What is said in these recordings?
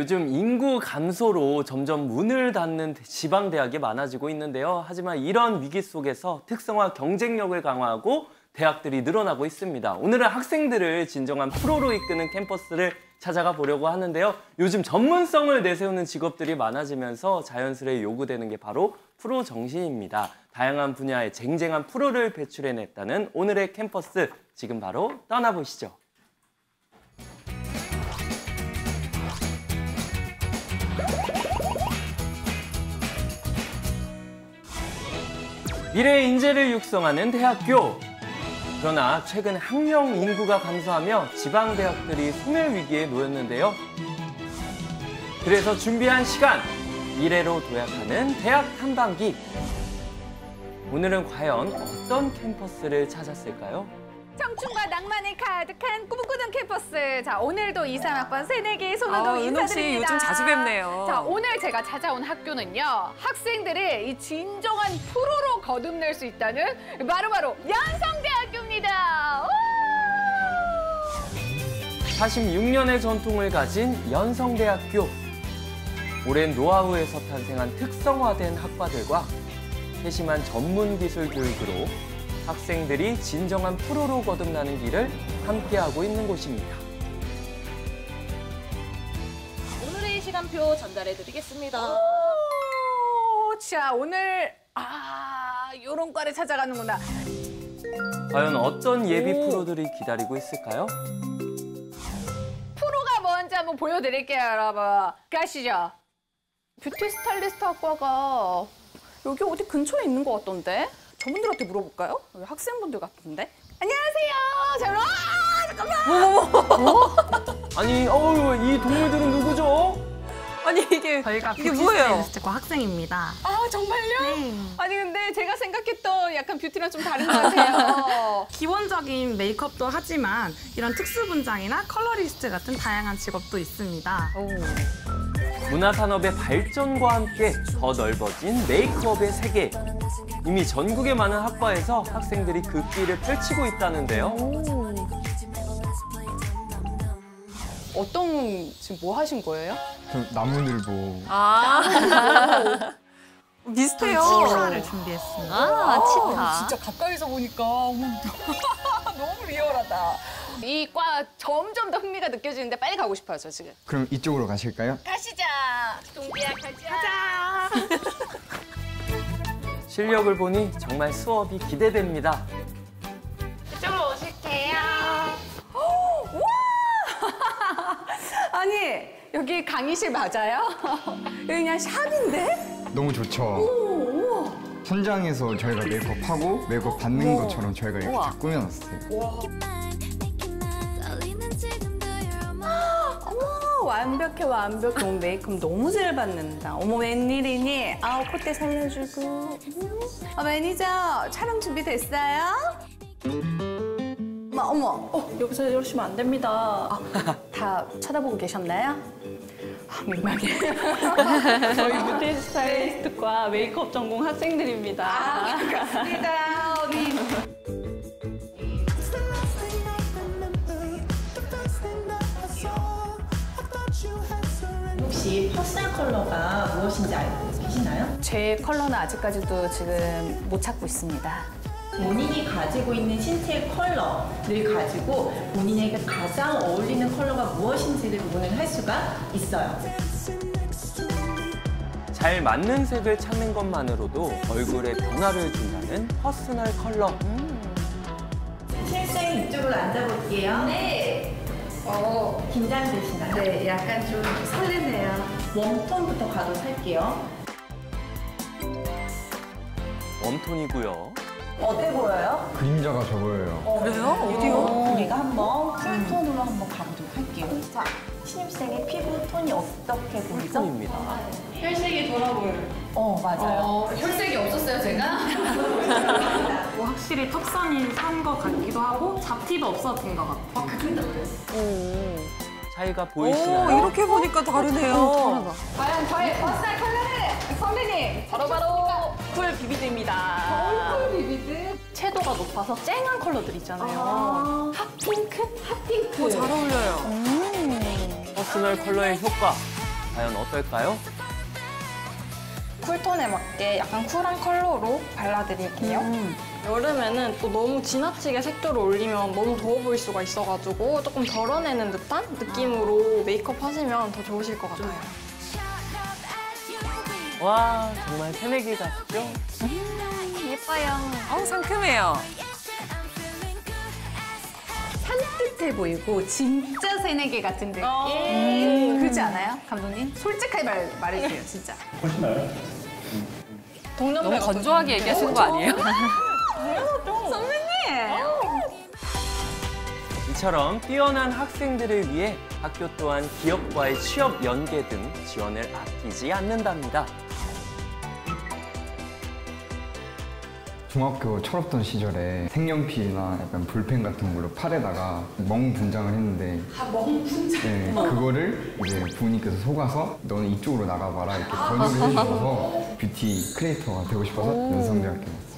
요즘 인구 감소로 점점 문을 닫는 지방 대학이 많아지고 있는데요. 하지만 이런 위기 속에서 특성화 경쟁력을 강화하고 대학들이 늘어나고 있습니다. 오늘은 학생들을 진정한 프로로 이끄는 캠퍼스를 찾아가 보려고 하는데요. 요즘 전문성을 내세우는 직업들이 많아지면서 자연스레 요구되는 게 바로 프로 정신입니다. 다양한 분야의 쟁쟁한 프로를 배출해냈다는 오늘의 캠퍼스 지금 바로 떠나보시죠. 미래의 인재를 육성하는 대학교. 그러나 최근 학령 인구가 감소하며 지방 대학들이 소멸 위기에 놓였는데요. 그래서 준비한 시간, 미래로 도약하는 대학 탐방기. 오늘은 과연 어떤 캠퍼스를 찾았을까요? 청춘과 낭만이 가득한 꿈꾸는 캠퍼스. 자, 오늘도 23학번 새내기 손호동 아, 인사드립니다. 요즘 자주 뵙네요. 자, 오늘 제가 찾아온 학교는요. 학생들을 이 진정한 프로로 거듭낼 수 있다는 바로바로 연성대학교입니다. 우! 46년의 전통을 가진 연성대학교. 오랜 노하우에서 탄생한 특성화된 학과들과 세심한 전문 기술 교육으로 학생들이 진정한 프로로 거듭나는 길을 함께하고 있는 곳입니다. 오늘의 시간표 전달해 드리겠습니다. 오, 자, 오늘 아, 요런 과를 찾아가는구나. 과연 어떤 예비 오. 프로들이 기다리고 있을까요? 프로가 뭔지 한번 보여드릴게요, 여러분. 가시죠. 뷰티 스타일리스트 학과가 여기 어디 근처에 있는 것 같던데? 저분들한테 물어볼까요? 학생분들 같은데? 안녕하세요. 저, 아, 잠깐만. 아니, 어우, 이 동물들은 누구죠? 아니 이게 저희가 이게 뷰티 뭐예요? 스타일리스트과 학생입니다. 아, 정말요? 네. 아니, 근데 제가 생각했던 약간 beauty랑 좀 다른 것 같아요. 기본적인 메이크업도 하지만 이런 특수 분장이나 colorist 같은 다양한 직업도 있습니다. 문화 산업의 발전과 함께 더 넓어진 메이크업의 세계. 이미 전국의 많은 학과에서 학생들이 그 길을 펼치고 있다는데요. 어떤, 지금 뭐 하신 거예요? 저 나무늘보 아 비슷해요. 치타를 준비했습니다. 아 치타. 진짜 가까이서 보니까 너무 리얼하다. 이 과 점점 더 흥미가 느껴지는데 빨리 가고 싶어요, 저 지금. 그럼 이쪽으로 가실까요? 가시자. 동비야 가자. 실력을 보니 정말 수업이 기대됩니다. 이쪽으로 오실게요. 아니, 여기 강의실 맞아요? 여기 그냥 샵인데? 너무 좋죠. 현장에서 저희가 메이크업하고 메이크업 받는 것처럼 저희가 이렇게 다 꾸며놨어요. 어머, 완벽해, 완벽해. 어머, 메이크업 너무 잘 받는다. 어머, 웬일이니? 아우, 콧대 살려주고. 음. 아, 매니저, 촬영 준비 됐어요? 어머, 어머. 어, 여기서 이러시면 안 됩니다. 아, 다 쳐다보고 계셨나요? 아, 민망해. 저희 뷰티 스타일리스트과 메이크업 전공 학생들입니다. 아, 반갑습니다, 우리. 혹시 personal color가 무엇인지 알고 계시나요? 제 컬러는 아직까지도 지금 못 찾고 있습니다. 본인이 가지고 있는 신체의 컬러를 가지고 본인에게 가장 어울리는 컬러가 무엇인지를 구분을 할 수가 있어요. 잘 맞는 색을 찾는 것만으로도 얼굴에 변화를 준다는 personal color. 실생 이쪽으로 앉아볼게요. 네. 어, 긴장되시나요? 네, 약간 좀 설레네요. warm tone부터 가 보실게요. 웜톤이고요. 어때 보여요? 그림자가 저 보여요. 그래요? 어디요? 우리가 한번 쿨톤으로 한번 가보도록 할게요. 자, 신입생의 피부 톤이 어떻게 보이죠? 톤입니다. 혈색이 돌아 보여요. 어, 맞아요. 어, 혈색이 없었어요, 제가? 뭐 확실히 턱선이 산 것 같기도 하고 잡티도 없어진 것 같아요. 차이가 오 보이시나요? 이렇게 보니까 다르네요. 과연 저의 personal color는 선배님, 바로 바로 cool vivid입니다. cool vivid. 채도가 높아서 쨍한 컬러들 있잖아요. hot pink? hot pink. 잘 어울려요. personal color의 효과 과연 어떨까요? cool tone에 맞게 약간 쿨한 컬러로 발라드릴게요. 여름에는 또 너무 지나치게 색조를 올리면 너무 더워 보일 수가 있어가지고 조금 덜어내는 듯한 느낌으로 메이크업 하시면 더 좋으실 것 같아요. 와 정말 새내기 같죠? 예뻐요. 어우, 상큼해요. 산뜻해 보이고 진짜 새내기 같은 느낌. 그렇지 않아요, 감독님? 솔직하게 말, 말해주세요, 진짜. 너무 건조하게 얘기하시는 거 아니에요? 이처럼 뛰어난 학생들을 위해 학교 또한 기업과의 취업 연계 등 지원을 아끼지 않는답니다. 중학교 철없던 시절에 색연필이나 약간 볼펜 같은 걸로 팔에다가 멍 분장을 했는데 아, 멍 분장? 네, 그거를 이제 부모님께서 속아서 너는 이쪽으로 나가봐라 이렇게 권유를 해주셔서 beauty creator가 되고 싶어서 연성대학교 왔어요.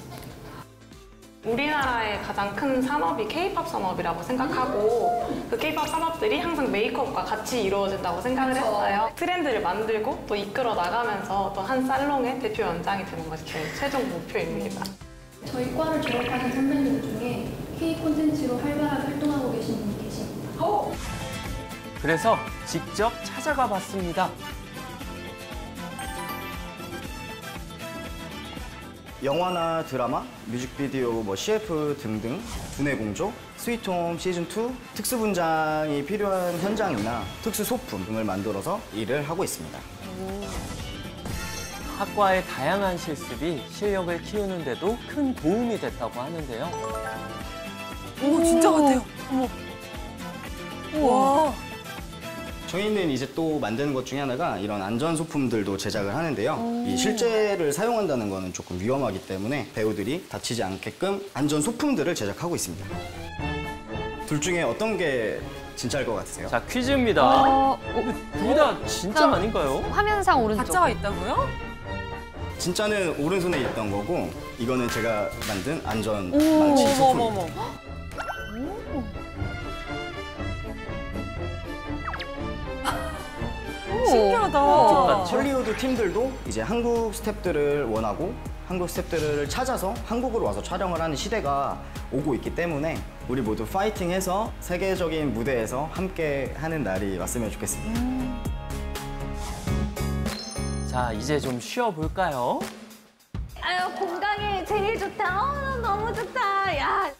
우리나라의 가장 큰 산업이 K-팝 산업이라고 생각하고 그 K-팝 산업들이 항상 메이크업과 같이 이루어진다고 생각을 했어요. 트렌드를 만들고 또 이끌어 나가면서 또 한 살롱의 대표 원장이 되는 것이 제 최종 목표입니다. 저희 과를 졸업하신 선배님 중에 K 콘텐츠로 활발하게 활동하고 계신 분이 계십니다. 그래서 직접 찾아가 봤습니다. 영화나 드라마, 뮤직비디오, 뭐 CF 등등 두뇌 공조, 스위트홈 시즌 2 특수 분장이 필요한 현장이나 특수 소품 등을 만들어서 일을 하고 있습니다. 학과의 다양한 실습이 실력을 키우는 데도 큰 도움이 됐다고 하는데요. 오, 진짜 같아요. 어머. 우와. 저희는 이제 또 만드는 것 중에 하나가 이런 안전 소품들도 제작을 하는데요. 이 실제를 사용한다는 거는 조금 위험하기 때문에 배우들이 다치지 않게끔 안전 소품들을 제작하고 있습니다. 둘 중에 어떤 게 진짜일 것 같으세요? 자 퀴즈입니다. 어, 둘 다 진짜 아닌가요? 화면상 오른쪽. 가짜가 있다고요? 진짜는 오른손에 있던 거고 이거는 제가 만든 안전 오, 망치 소품. 어머, 어머. 신기하다. 헐리우드 팀들도 이제 한국 스탭들을 원하고 한국 스탭들을 찾아서 한국으로 와서 촬영을 하는 시대가 오고 있기 때문에 우리 모두 파이팅해서 세계적인 무대에서 함께 하는 날이 왔으면 좋겠습니다. 자 이제 좀 쉬어볼까요? 아유, 건강에 제일 좋다. 어, 너무 좋다. 야,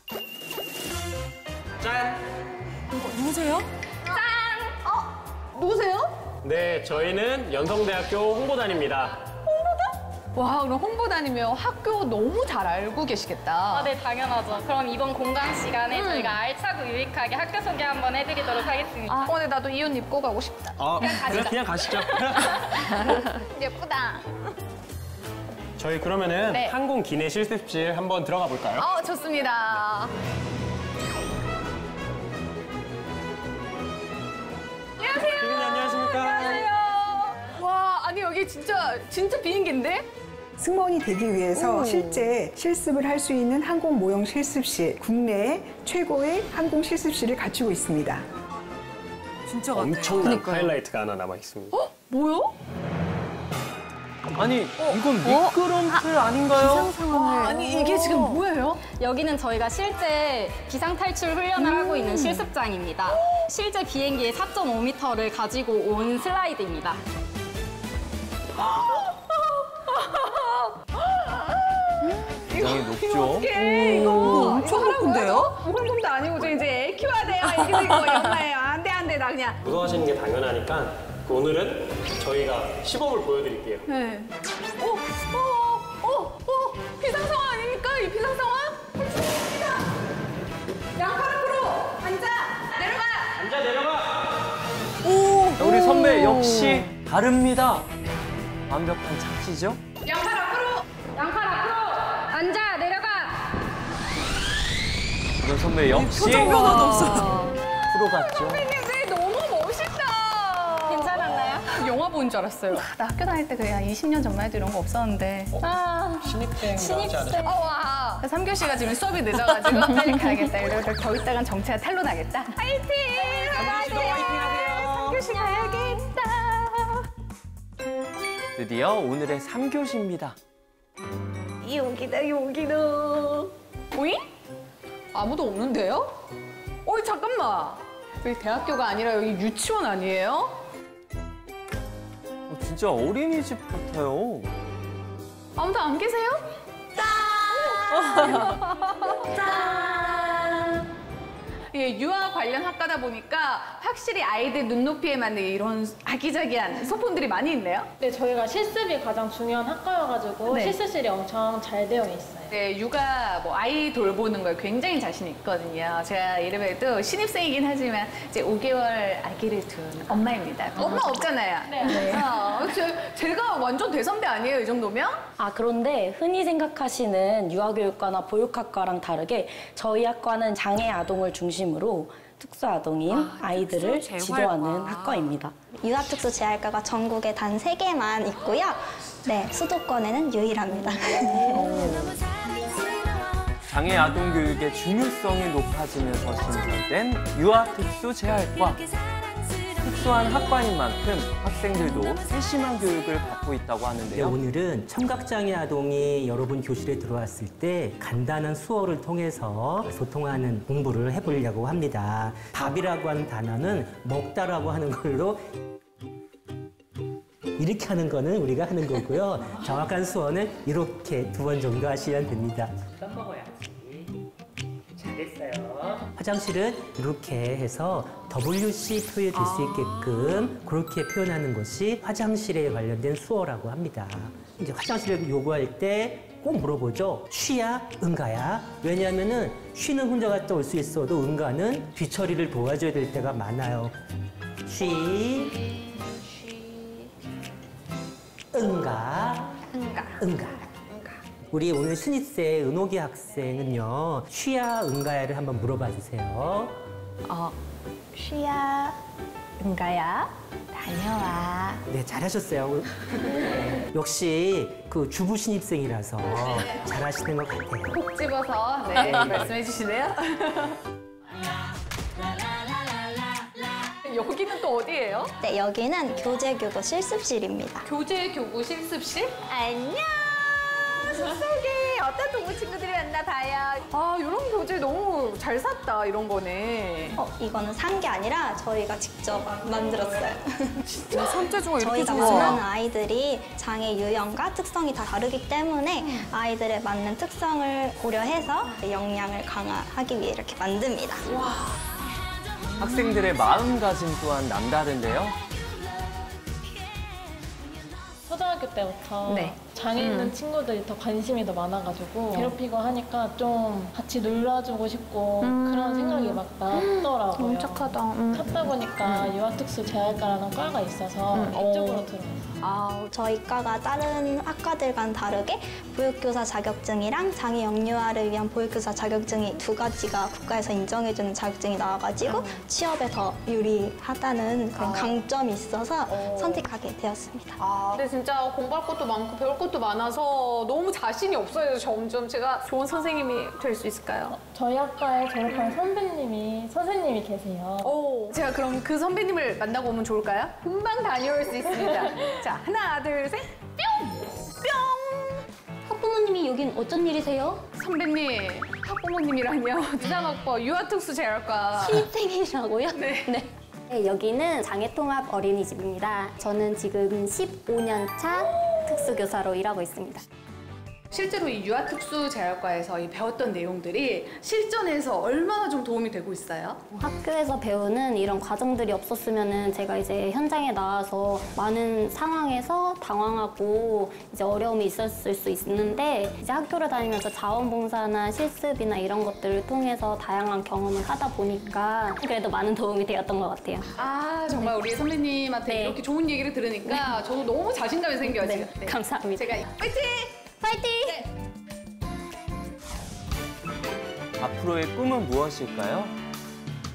누구세요? 누구세요? 네, 저희는 연성대학교 홍보단입니다. 와, 그럼 홍보단이면 학교 너무 잘 알고 계시겠다. 아, 네, 당연하죠. 그럼 이번 공강 시간에 저희가 알차고 유익하게 학교 소개 한번 해드리도록 하겠습니다. 아, 오늘 나도 이 옷 입고 가고 싶다. 아, 그냥, 그냥 가시죠. 예쁘다. 저희 그러면은 네. 항공 기내 실습실 한번 들어가 볼까요? 어, 좋습니다. 아니 여기 진짜 진짜 비행기인데? 승무원이 되기 위해서 실제 실습을 할 수 있는 항공 모형 실습실, 국내 최고의 항공 실습실을 갖추고 있습니다. 진짜 같아요. 엄청난 하이라이트가 하나 남아 있습니다. 뭐야? 아니 이건 미끄럼틀 아 닌가요? 와, 아니 이게 지금 뭐예요? 여기는 저희가 실제 기상 탈출 훈련을 하고 있는 실습장입니다. 실제 비행기의 4.5m를 가지고 온 슬라이드입니다. 굉장히 높죠. 어떡해, 이거. 엄청 높은데요? 황금도 아니고 저 이제 키워야 돼요. 이거 이거 연나예요. 안 돼 안 돼 나 그냥. 무서워하시는 게 당연하니까 그 오늘은 저희가 시범을 보여드릴게요. 네. 어, 어, 어, 어, 비상 상황 아닙니까? 이 비상 상황? 좋습니다. 양팔 앞으로 앉아 내려가. 앉아 내려가! 자, 우리 선배 역시 다릅니다. 완벽한 착지죠? 양팔 앞으로. 양팔 앞으로! 앉아, 내려가! 이런 선배 역시 표정 변화도 없어요. 프로 같죠? 선배님 너무 멋있다. 괜찮았나요? 영화 본 줄 알았어요. 나 학교 다닐 때 그냥 20년 전만 해도 이런 거 없었는데. 아. 신입생 나오지 않으세요? 어, 와. 3교시가 지금 수업이 늦어가지고 빨리 가야겠다. 이러다 더 있다간 정체가 탈로 나겠다. 화이팅! 삼교시도 화이팅 하세요. 3교시 가야겠다. 드디어 오늘의 3교시입니다. 여기다 여기다. 오잉? 아무도 없는데요? 어이 잠깐만. 여기 대학교가 아니라 여기 유치원 아니에요? 어, 진짜 어린이집 같아요. 아무도 안 계세요? 짠! 예, 유아 관련 학과다 보니까 확실히 아이들 눈높이에 맞는 이런 아기자기한 소품들이 많이 있네요. 네, 저희가 실습이 가장 중요한 학과여가지고 네. 실습실이 엄청 잘 되어 있어요. 네, 육아 뭐 아이 돌보는 걸 굉장히 자신 있거든요. 제가 이름에도 신입생이긴 하지만 이제 5개월 아기를 둔 엄마입니다. 엄마 없잖아요. 네. 아, 제, 제가 완전 대선배 아니에요, 이 정도면? 아, 그런데 흔히 생각하시는 유아교육과나 보육학과랑 다르게 저희 학과는 장애 아동을 중심으로 특수아동인 아, 이들을 특수 지도하는. 학과입니다. 유아특수 재활과가 전국에 단 세개만 있고요. 네, 수도권에는 유일합니다. 장애 아동 교육의 중요성이 높아지면서 신설된 유아 특수 재활과. 특수한 학과인 만큼 학생들도 세심한 교육을 받고 있다고 네, 하는데요. 오늘은 청각장애 아동이 여러분 교실에 들어왔을 때 간단한 수어를 통해서 소통하는 공부를 해보려고 합니다. 밥이라고 하는 단어는 먹다라고 하는 걸로 이렇게 하는 거는 우리가 하는 거고요. 정확한 수어는 이렇게 두 번 정도 하시면 됩니다. 화장실은 이렇게 해서 WC 표에 될수 있게끔 그렇게 표현하는 것이 화장실에 관련된 수어라고 합니다. 이제 화장실을 요구할 때 꼭 물어보죠. 쉬야, 응가야. 왜냐하면은 쉬는 혼자 갔다 올 수 있어도 응가는 뒤처리를 도와줘야 될 때가 많아요. 쉬, 응가, 응가. 응가. 우리 오늘 신입생 은호기 학생은요, 쉬야, 응가야를 한번 물어봐 주세요. 어, 쉬야, 응가야, 다녀와. 네, 잘하셨어요. 역시 그 주부 신입생이라서 잘하시는 것 같아요. 콕 집어서 네, 말씀해 주시네요. 여기는 또 어디예요? 네, 여기는 교재교구 실습실입니다. 교재 교구 실습실? 안녕! 숲속에 어떤 동물 친구들이 왔나 봐요. 아, 이런 교재 너무 잘 샀다, 이런 거네. 어, 이거는 산 게 아니라 저희가 직접 만들었어요. 진짜 손재주가 이렇게 저희가 좋아. 만나는 아이들이 장애 유형과 특성이 다 다르기 때문에 아이들에 맞는 특성을 고려해서 역량을 강화하기 위해 이렇게 만듭니다. 학생들의 마음가짐 또한 남다른데요. 초등학교 때부터 네. 장애 있는 음. 친구들이 더 관심이 더 많아가지고 괴롭히고 하니까 좀 같이 놀아주고 싶고 그런 생각이 막 났더라고요. 너무 착하다. 음. 찾다 보니까 유아특수 재활과라는 과가 있어서 음, 이쪽으로 어. 들어왔어요. 아, 저희 과가 다른 학과들과는 다르게 보육교사 자격증이랑 장애 영유아를 위한 보육교사 자격증이 두 가지가 국가에서 인정해주는 자격증이 나와가지고 취업에 더 유리하다는 그런 강점이 있어서 선택하게 되었습니다. 아, 근데 진짜 공부할 것도 많고 배울 것도 많아서 너무 자신이 없어요, 점점. 제가 좋은 선생님이 될 수 있을까요? 저희 학과에 졸업한 선배님이 선생님이 계세요. 오, 제가 그럼 그 선배님을 만나고 오면 좋을까요? 금방 다녀올 수 있습니다. 자, 하나, 둘, 셋, 뿅! 뿅! 학부모님이 여긴 어쩐 일이세요? 선배님, 학부모님이라뇨. 부산학과 유아특수 재활과. 신입생이라고요? 네. 네, 여기는 장애통합 어린이집입니다. 저는 지금 15년 차 특수교사로 일하고 있습니다. 실제로 이 유아특수재활과에서 이 배웠던 내용들이 실전에서 얼마나 좀 도움이 되고 있어요? 학교에서 배우는 이런 과정들이 없었으면은 제가 이제 현장에 나와서 많은 상황에서 당황하고 이제 어려움이 있었을 수 있는데 이제 학교를 다니면서 자원봉사나 실습이나 이런 것들을 통해서 다양한 경험을 하다 보니까 그래도 많은 도움이 되었던 것 같아요. 아, 정말 우리 선배님한테 네. 이렇게 좋은 얘기를 들으니까 저도 너무 자신감이 생겨요, 네, 지금. 네. 감사합니다. 제가 파이팅! 파이팅! 앞으로의 꿈은 무엇일까요?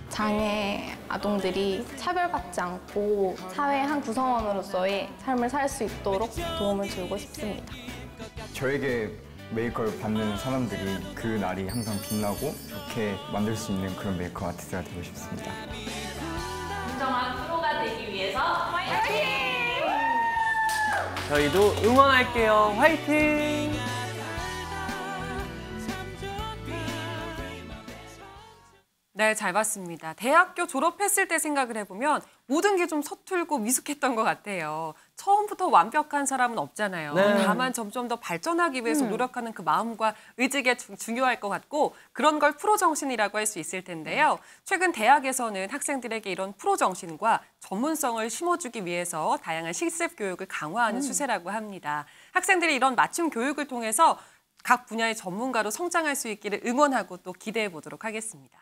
장애 아동들이 차별받지 않고 사회의 한 구성원으로서의 삶을 살 수 있도록 도움을 주고 싶습니다. 저에게 메이크업을 받는 사람들이 그 날이 항상 빛나고 좋게 만들 수 있는 그런 메이크업 아티스트가 되고 싶습니다. 진정한 프로가 되기 위해서 파이팅! 저희도 응원할게요. 화이팅! 네, 잘 봤습니다. 대학교 졸업했을 때 생각을 해보면 모든 게 좀 서툴고 미숙했던 것 같아요. 처음부터 완벽한 사람은 없잖아요. 네. 다만 점점 더 발전하기 위해서 음. 노력하는 그 마음과 의지가 주- 중요할 것 같고 그런 걸 프로 정신이라고 할 수 있을 텐데요. 최근 대학에서는 학생들에게 이런 프로 정신과 전문성을 심어주기 위해서 다양한 실습 교육을 강화하는 음. 추세라고 합니다. 학생들이 이런 맞춤 교육을 통해서 각 분야의 전문가로 성장할 수 있기를 응원하고 또 기대해 보도록 하겠습니다.